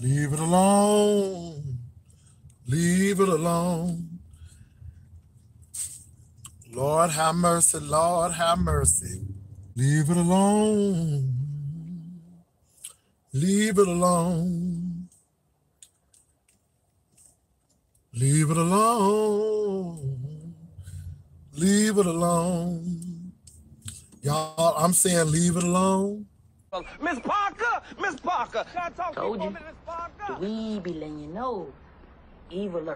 Leave it alone. Leave it alone. Lord have mercy. Lord have mercy. Leave it alone. Leave it alone. Leave it alone. Leave it alone. Y'all, I'm saying leave it alone. Miss Parker, Miss Parker, can I talk Told to you Miss Parker? We be letting you know. Evil